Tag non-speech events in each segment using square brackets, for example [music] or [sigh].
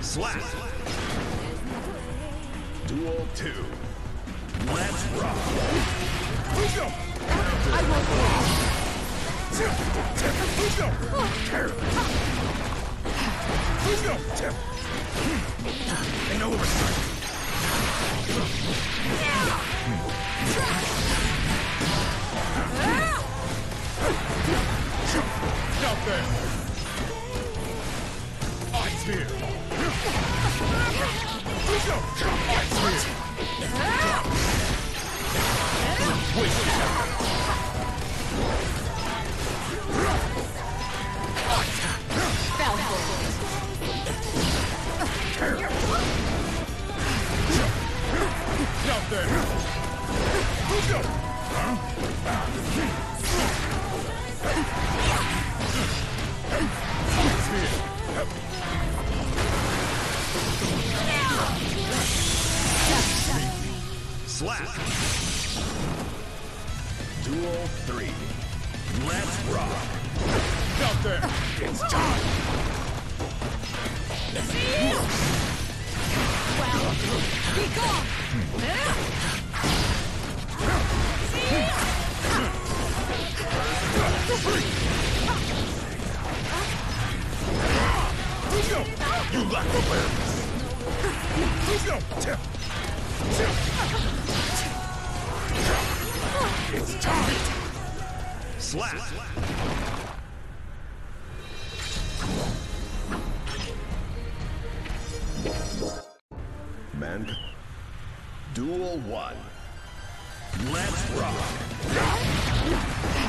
Slap. Duel 2. Let's rock. Duel 1. Let's rock.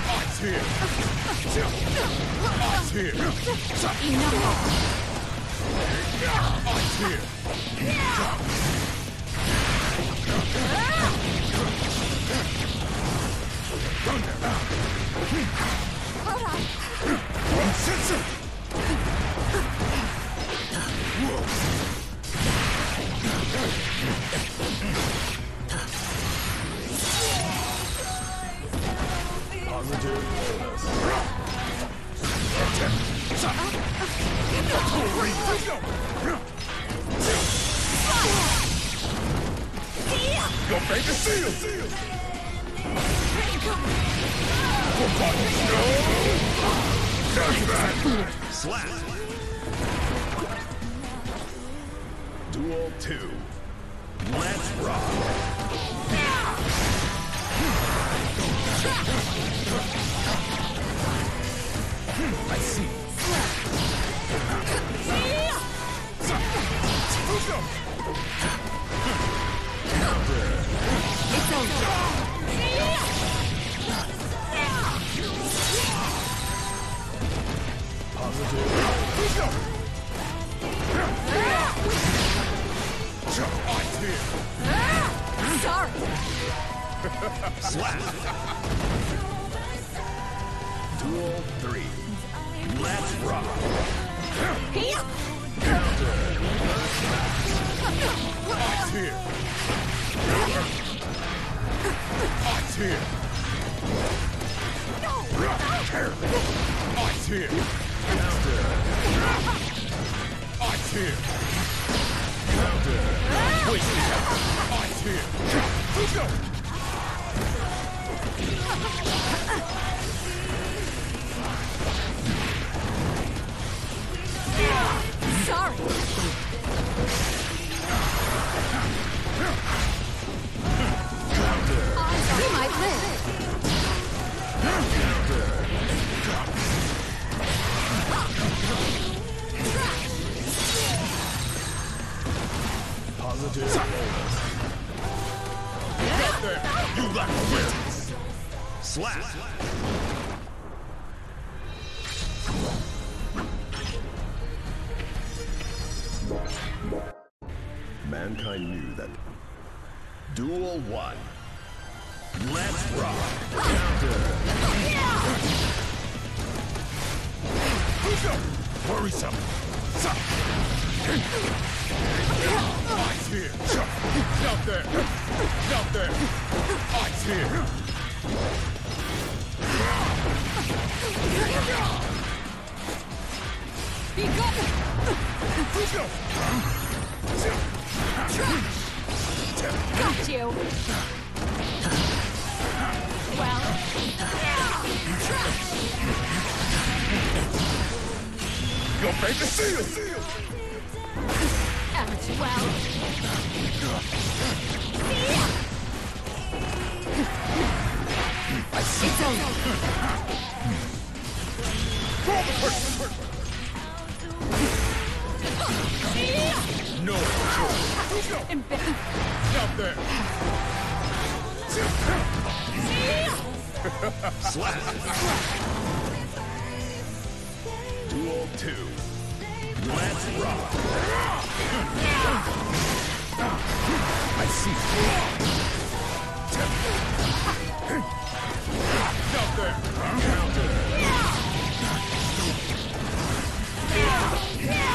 Eyes here! Eyes here! Eyes here! One sensor! Go make a seal! Slap. Duel 2. Let's rock. I see. Slap. [laughs] Duel 3. Let's rock. Here. Eyes here! Eyes here! Eyes here! Eyes here! Wait, eyes here! Who's up? Sorry. Duel 1. Let's rock. Counter. Worrisome! Eyes here! Not there! Not there! Eyes here! Be good! You! Well... Your favorite seal! Ouch, well... I see. It's over. No! Embarrassing. Not there! Slap. [laughs] Duel 2. Let's rock. I see! Not there! Positive. Eyes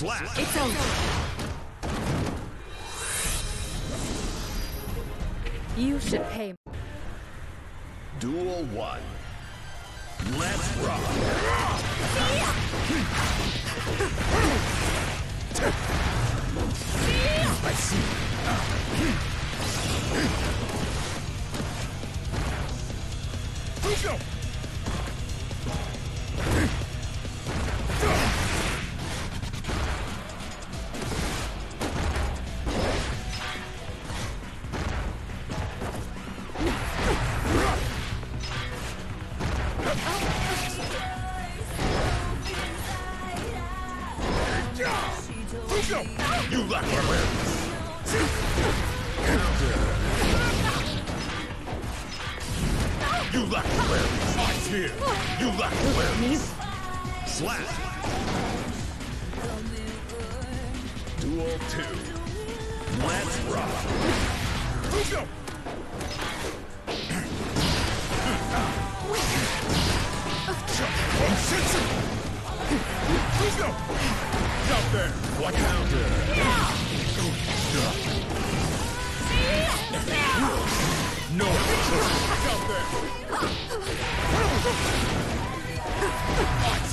Slap. It's over. You should pay. Duel 1. Let's rock. I see! Go!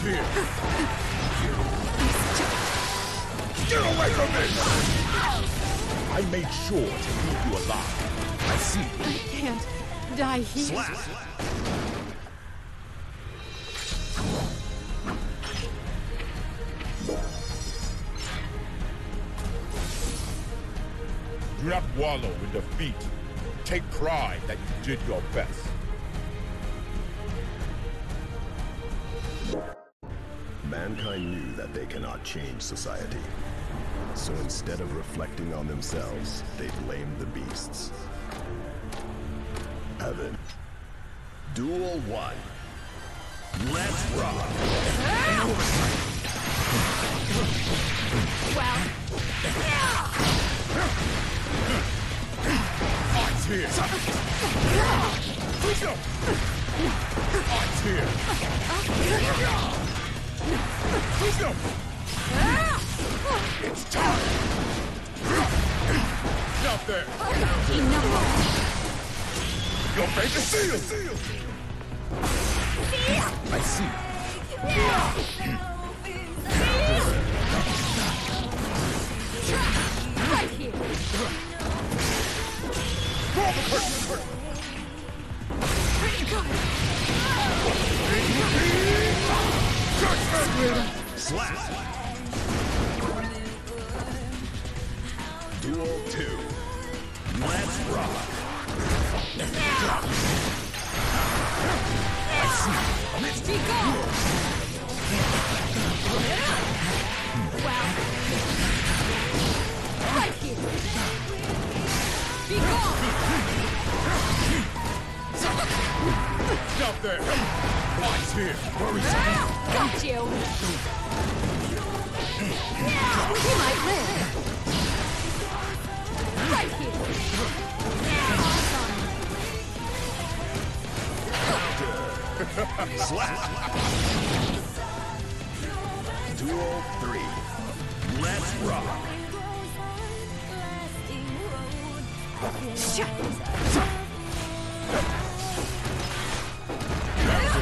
Here! Get away from me! I made sure to leave you alive. I see. I can't die here. Slap. Do not wallow in defeat. Take pride that you did your best. That they cannot change society. So instead of reflecting on themselves, they blame the beasts. Evan. Duel 1. Let's rock. Well, Eyes here! Go! Eyes here! Go. It's time! Not there! Enough! Your fate is sealed! sealed. I see. Right here! Draw the person! Pretty! Slap. Duel 2. Let's rock. Let's be Wow. Right here. Be gone. Stop there. Here. Got you! He might live! Right here! Slap. Duel 3. Let's rock. Be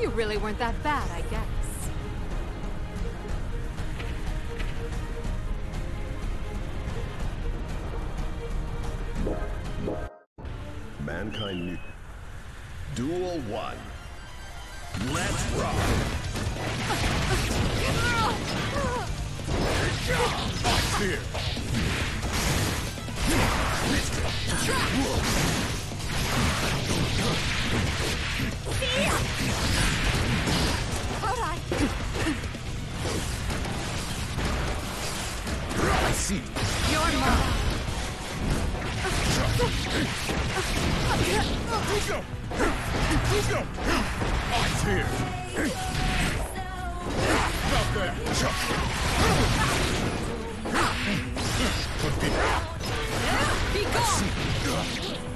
You really weren't that bad, I guess. Mankind knew. Duel 1. Let's rock. Here. Alright. I see. You're mine. Who's go? Who's go? Eyes here. Stop there. Be gone!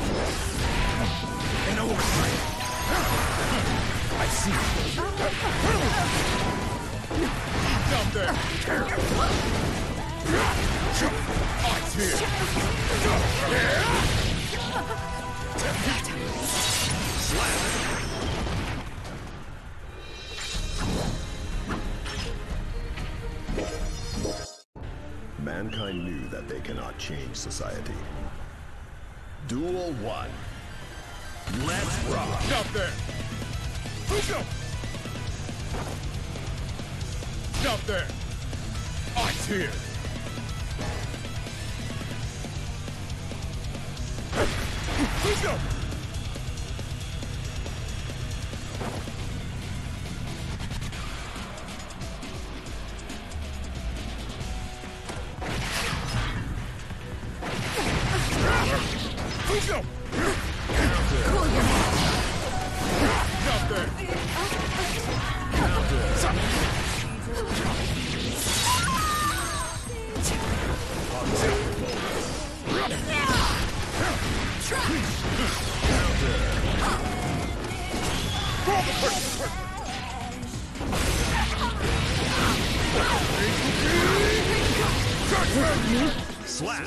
An. I see. Stop there. Mankind knew that they cannot change society. Duel 1. Let's rock. Stop there. Who's up? There. Eyes here. Who's up? There. Slap.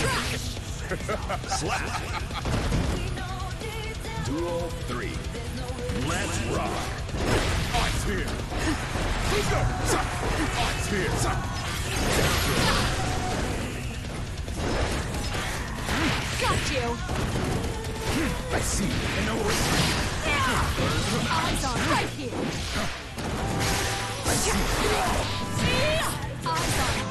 Slap! Duel 3. Let's rock! Ice here! Let's go! Ice here! Got you. I see! And oversight! Eyes on right here. I see! Eyes on.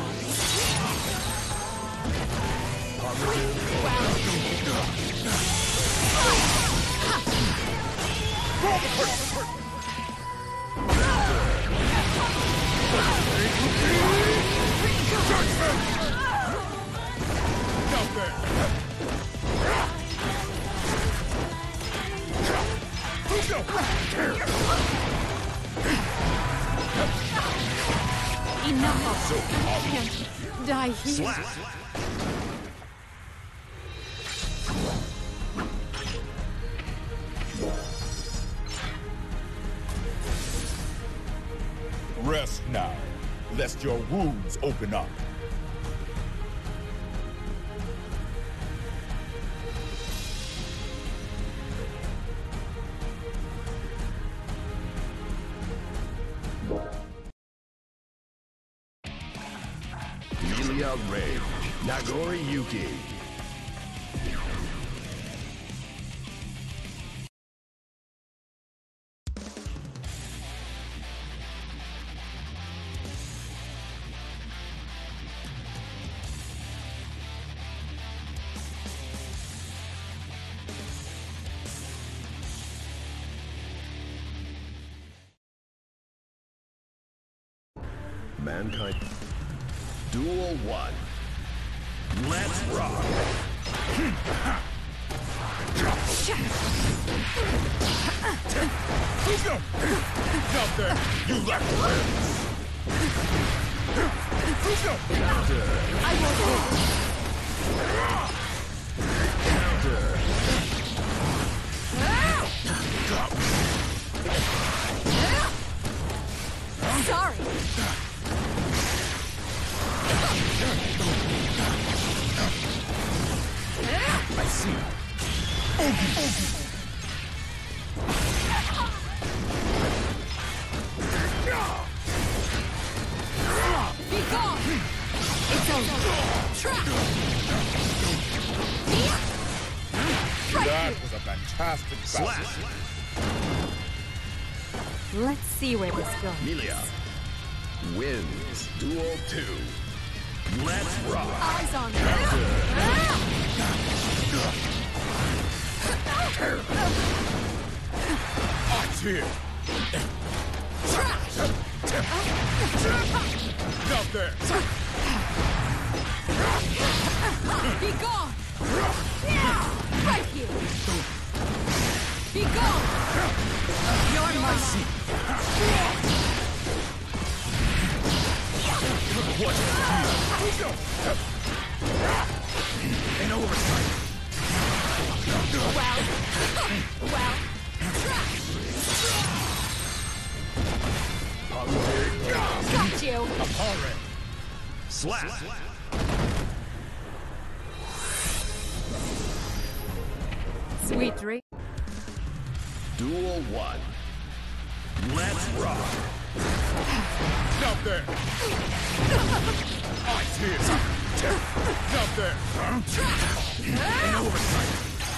Enough. I can't die here. Slap! Your wounds open up. Ray. Nagoriyuki. Mankind. Duel 1. Let's rock! Let's go! Stop there! You lack friends! Let's go! I will Sorry. I see. Be gone. It's over. Trap. That was a fantastic Slap! battle. Let's see where this goes. Millia wins Duel 2. Let's rock! Eyes on Ice here! Stop there! Be gone. Right here. Be gone. Mine. Let's go! And oversight! Well. Well. Got you. Apare! Slap! Sweet dream. Duel 1. Let's rock! Stop there! Ice here! Stop there! And gone. oversight!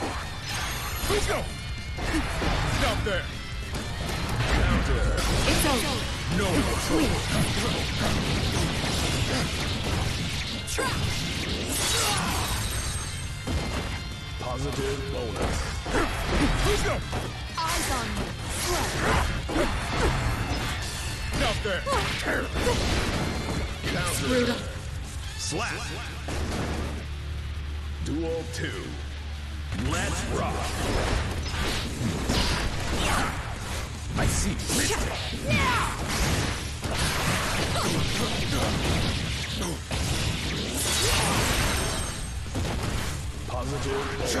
Let's go! Stop there! Counter! It's over. No more. Positive bonus. Let's go! Eyes on me. Slow. Stop there! Counter! Screwed up. Slap. Duel 2. Let's rock. I see. Positive bonus.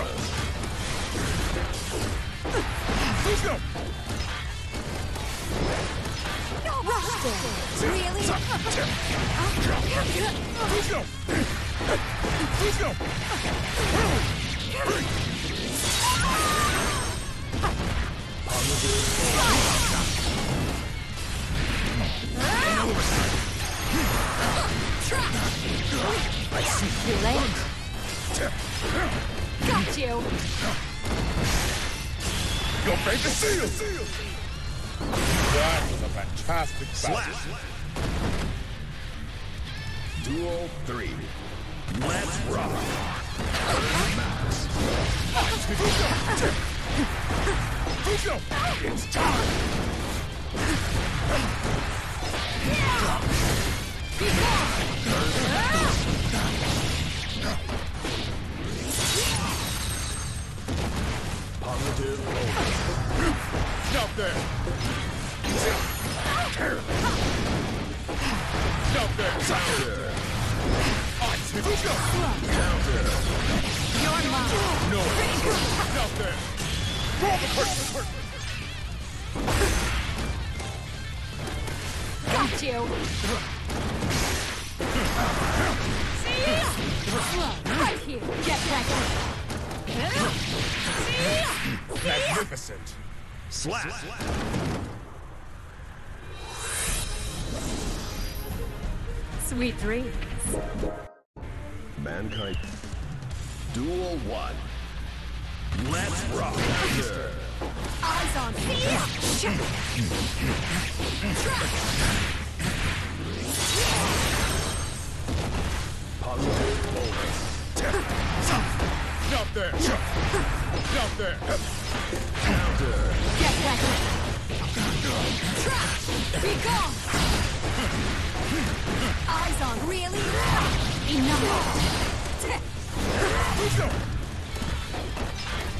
Let's go! Really? Let's go! Let's go! [laughs] Too late. Got you. Go break the seal! That was a fantastic Slap. battle. Duel 3. Let's rock. It's time! Positive Roll the curse! Got you. Slow. Right here. Get ready. Magnificent! Slap. Sweet dreams. Mankind. Duel 1. Let's rock. Eyes on me. There! There! Counter. Get ready. Be gone. Eyes on. Really? Enough. [laughs] Let's go!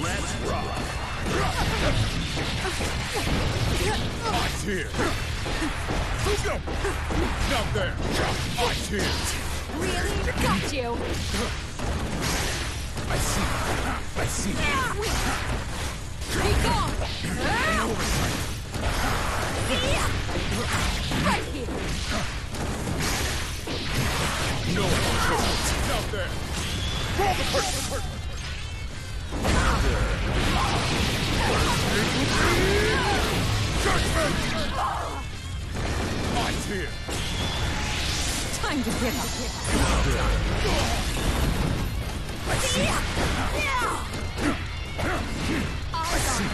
Let's rock. Eyes here! Go! Stop there! Eyes here! Really? Got you. I see! I see! Be gone. Right here. No Stop there! Roll the curse! Judgment! Eyes here! Time to get up here. I see! Eyes on me.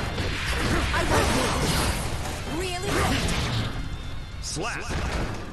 I won't. Really? Slap.